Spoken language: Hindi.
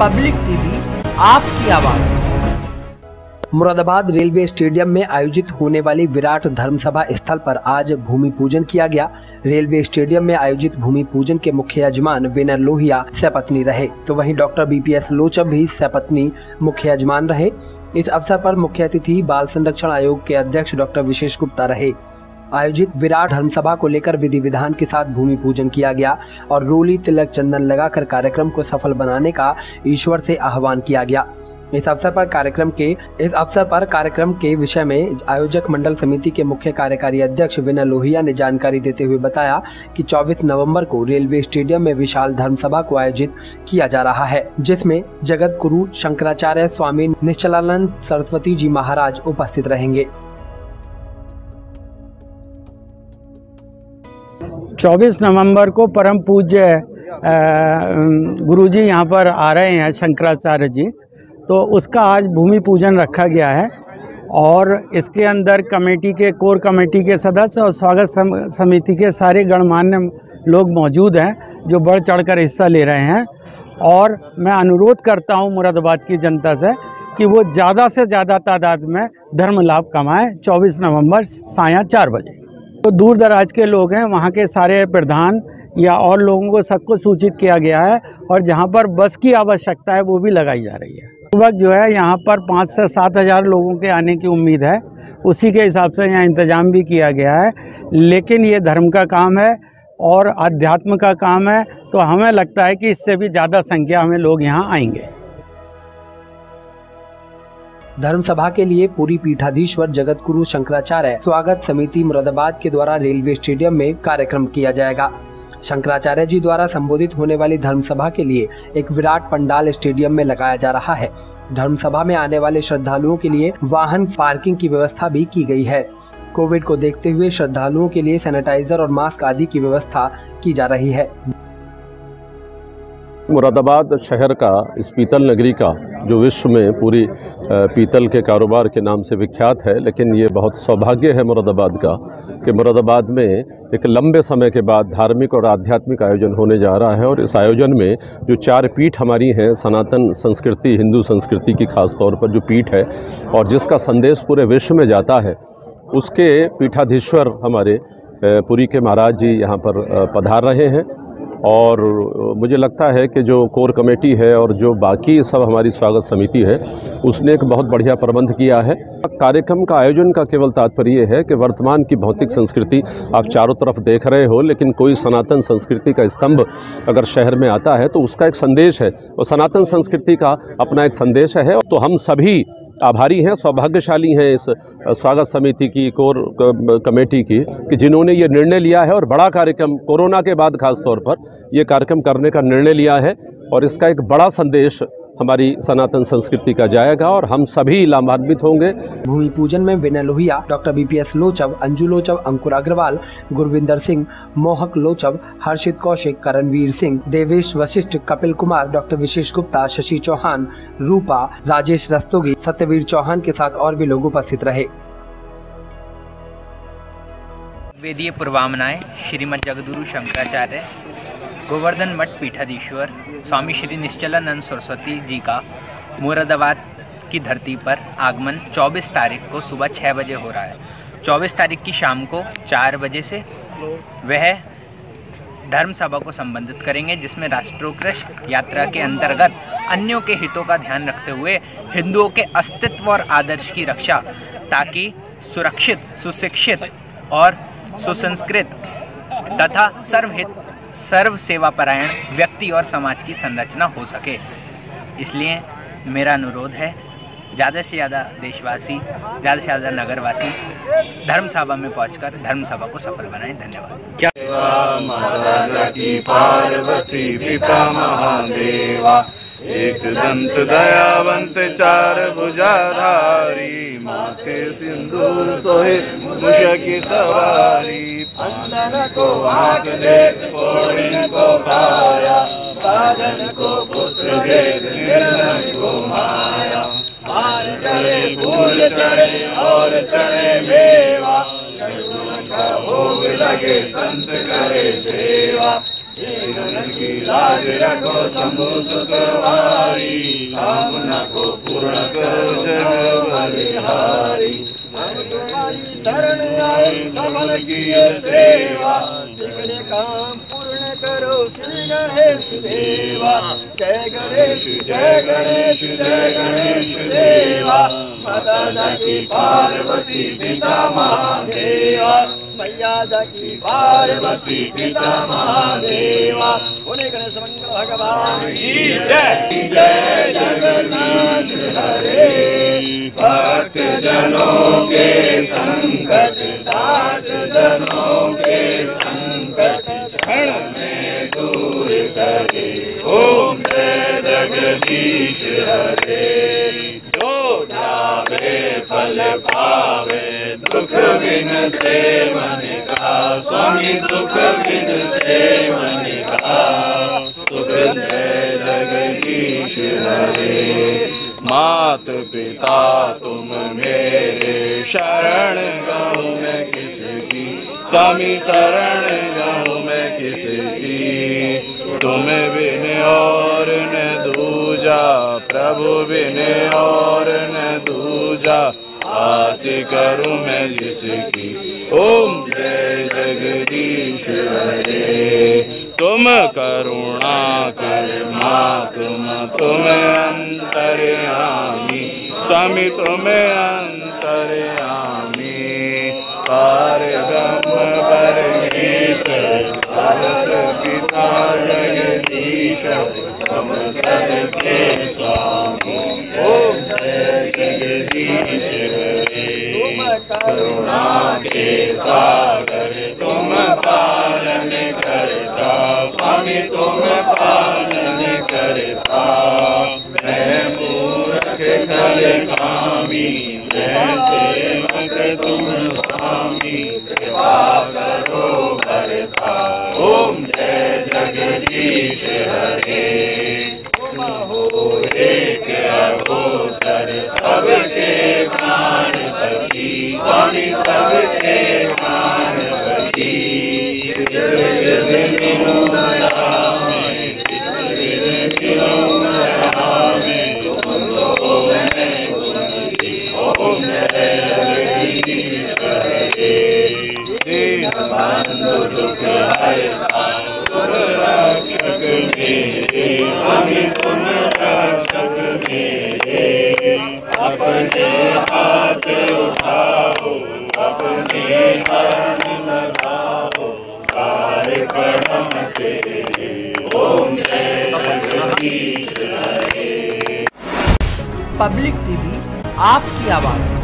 पब्लिक टीवी, आपकी आवाज़। मुरादाबाद रेलवे स्टेडियम में आयोजित होने वाली विराट धर्मसभा स्थल पर आज भूमि पूजन किया गया। रेलवे स्टेडियम में आयोजित भूमि पूजन के मुख्य यजमान विनय लोहिया, सपत्नी रहे। तो वहीं डॉक्टर बीपीएस लोचब भी सपत्नी, मुख्य यजमान रहे। इस अवसर पर मुख्य अतिथि बाल संरक्षण आयोग के अध्यक्ष डॉक्टर विशेष गुप्ता रहे। आयोजित विराट धर्मसभा को लेकर विधि विधान के साथ भूमि पूजन किया गया और रोली, तिलक, चंदन लगाकर कार्यक्रम को सफल बनाने का ईश्वर से आह्वान किया गया। इस अवसर पर कार्यक्रम के, इस अवसर पर कार्यक्रम के विषय में आयोजक मंडल समिति के मुख्य कार्यकारी अध्यक्ष विनय लोहिया ने जानकारी देते हुए बताया कि 24 नवंबर को रेलवे स्टेडियम में विशाल धर्मसभा को आयोजित किया जा रहा है, जिसमें जगत गुरु शंकराचार्य स्वामी निश्चलानंद सरस्वती जी महाराज उपस्थित रहेंगे। 24 नवंबर को परम पूज्य गुरुजी यहाँ पर आ रहे हैं शंकराचार्य जी। तो उसका आज भूमि पूजन रखा गया है और इसके अंदर कमेटी के, कोर कमेटी के सदस्य और स्वागत समिति के सारे गणमान्य लोग मौजूद हैं जो बढ़ चढ़कर हिस्सा ले रहे हैं। और मैं अनुरोध करता हूँ मुरादाबाद की जनता से कि वो ज़्यादा से ज़्यादा तादाद में धर्म लाभ कमाएँ। 24 नवंबर साया चार बजे। तो दूर दराज के लोग हैं, वहाँ के सारे प्रधान या और लोगों को सबको सूचित किया गया है और जहाँ पर बस की आवश्यकता है वो भी लगाई जा रही है। लगभग जो है यहाँ पर पाँच से सात हज़ार लोगों के आने की उम्मीद है, उसी के हिसाब से यहाँ इंतज़ाम भी किया गया है। लेकिन ये धर्म का काम है और अध्यात्म का काम है तो हमें लगता है कि इससे भी ज़्यादा संख्या में लोग यहाँ आएँगे। धर्म सभा के लिए पूरी पीठाधीश्वर जगत गुरु शंकराचार्य स्वागत समिति मुरादाबाद के द्वारा रेलवे स्टेडियम में कार्यक्रम किया जाएगा। शंकराचार्य जी द्वारा संबोधित होने वाली धर्म सभा के लिए एक विराट पंडाल स्टेडियम में लगाया जा रहा है। धर्म सभा में आने वाले श्रद्धालुओं के लिए वाहन पार्किंग की व्यवस्था भी की गई है। कोविड को देखते हुए श्रद्धालुओं के लिए सैनिटाइजर और मास्क आदि की व्यवस्था की जा रही है। मुरादाबाद शहर का, इस पीतल नगरी का, जो विश्व में पूरी पीतल के कारोबार के नाम से विख्यात है, लेकिन ये बहुत सौभाग्य है मुरादाबाद का, कि मुरादाबाद में एक लंबे समय के बाद धार्मिक और आध्यात्मिक आयोजन होने जा रहा है, और इस आयोजन में जो चार पीठ हमारी हैं, सनातन संस्कृति, हिंदू संस्कृति की खास तौर पर जो पीठ है, और जिसका संदेश पूरे विश्व में जाता है, उसके पीठाधीश्वर हमारे पुरी के महाराज जी यहाँ पर पधार रहे हैं। और मुझे लगता है कि जो कोर कमेटी है और जो बाकी सब हमारी स्वागत समिति है, उसने एक बहुत बढ़िया प्रबंध किया है। कार्यक्रम का आयोजन का केवल तात्पर्य है कि वर्तमान की भौतिक संस्कृति आप चारों तरफ़ देख रहे हो, लेकिन कोई सनातन संस्कृति का स्तंभ अगर शहर में आता है तो उसका एक संदेश है। और सनातन संस्कृति का अपना एक संदेश है तो हम सभी आभारी हैं, सौभाग्यशाली हैं इस स्वागत समिति की, कोर कमेटी की, कि जिन्होंने ये निर्णय लिया है और बड़ा कार्यक्रम, कोरोना के बाद खासतौर पर, ये कार्यक्रम करने का निर्णय लिया है और इसका एक बड़ा संदेश हमारी सनातन संस्कृति का जाएगा और हम सभी लाभान्वित होंगे। भूमि पूजन में Vinay Lohia doctor BPS Lochab Anju Lochab Ankur Agarwal Gurvinder Singh Mohak Lochab Harshit Kaushik Karanvir Singh Devesh Vashishth Kapil Kumar doctor Vishesh Gupta Shashi Chauhan Rupa Rajesh Rastogi Satyavir Chauhan के साथ और भी लोग उपस्थित रहे। वेदीय पूर्वामनाएँ श्रीमद जगदुरु शंकराचार्य गोवर्धन मठ पीठाधीश्वर, स्वामी श्री निश्चलानंद सरस्वती जी का मुरादाबाद की धरती पर आगमन 24 तारीख को सुबह 6 बजे हो रहा है। 24 तारीख की शाम को 4 बजे से वह धर्म सभा को संबंधित करेंगे, जिसमें राष्ट्रोत्कृष्ट यात्रा के अंतर्गत अन्यों के हितों का ध्यान रखते हुए हिंदुओं के अस्तित्व और आदर्श की रक्षा ताकि सुरक्षित, सुशिक्षित और सुसंस्कृत तथा सर्वहित सर्व सेवा परायण व्यक्ति और समाज की संरचना हो सके। इसलिए मेरा अनुरोध है, ज़्यादा से ज़्यादा देशवासी, ज़्यादा से ज़्यादा नगरवासी धर्म सभा में पहुंचकर धर्म सभा को सफल बनाएँ। धन्यवाद। क्या पार्वती पिता महादेवा एक दंत दयावंत चार भुजाधारी माथे सिंदूर सोहे मुश की सवारी। अंदर को आँख दे फोड़ी को पाया। साधन को पुत्र दे, निर्धन को माया। मार चढ़े, फूल चढ़े और चढ़े मेवा। का भोग लगे, संत करे सेवा। लाज रखो शंभु सुखवारी कामना को पूर्ण करो जग बलिहारी शरण आए सबल की सेवा। काम पूर्ण करो श्री गणेश देवा जय गणेश जय गणेश जय गणेश देवा माता जाकी पार्वती पिता महादेवा मैया जाकी पार्वती पिता महादेवा उन्हें गणेश मंगल भगवान की जय जय जगन्नाथ हरे भक्त जनों के संकट दास जनों के संकट क्षण में दूर करे ओम जय जगदीश हरे जो जावे फल पावे दुख बिन से मन का स्वामी दुख बिन से मन का सुख जय जगदीश हरे मात पिता तुम मेरे शरण गाँव में। स्वामी शरण गाँव में किसकी तुम बिन और न दूजा, प्रभु बिन और न दूजा। आस करूँ मैं जिसकी। ओम जय जगदीश हरे। तुम करुणा कर माँ तुम तुम अंतर्यामी। स्वामी तुम अंतर्यामी। हम स्वामी ओम जय जगदीश हरे करुणा के सागर तुम पालन करता स्वामी तुम पालन करता मैं मूर्ख खल कामी मैं सेवक तुम स्वामी कृपा करो भरता ओम जय जगदीश हरे तुम एक अवसर सबके प्राणपति स्वामी सबके प्राणपति किस विध मिलो दया में किस विध मिलो दया में तुम दो मैं तुम ओम जय जगदीश हरे दीन रक्षक मेरे स्वामी तुम रक्षक मेरे अपने हाथ उठाओ अपने लगाओ कार्य कदम तेरे ओम जय जगदीश पब्लिक टीवी आपकी आवाज़